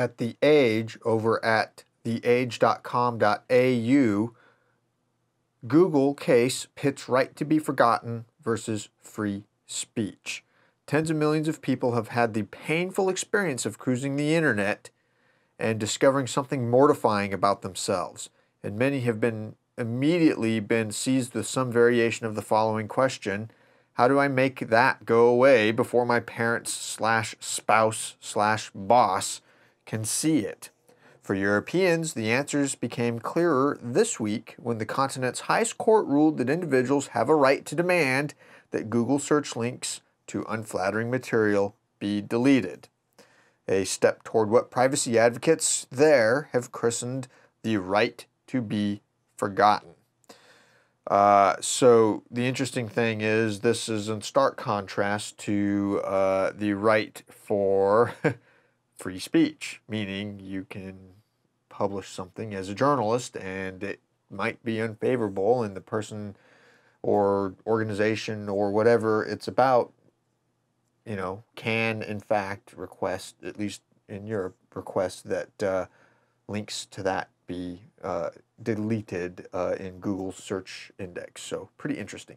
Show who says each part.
Speaker 1: at The Age over at theage.com.au, Google case pits right to be forgotten versus free speech. Tens of millions of people have had the painful experience of cruising the internet and discovering something mortifying about themselves, and many have been immediately been seized with some variation of the following question how do I make that go away before my parents slash spouse slash boss can see it? For Europeans, the answers became clearer this week when the continent's highest court ruled that individuals have a right to demand that Google search links to unflattering material be deleted. A step toward what privacy advocates there have christened the right to be forgotten. Uh, so the interesting thing is this is in stark contrast to uh, the right for free speech, meaning you can publish something as a journalist and it might be unfavorable and the person or organization or whatever it's about, you know, can in fact request, at least in Europe, request that uh, links to that be uh, deleted uh, in Google's search index. So pretty interesting.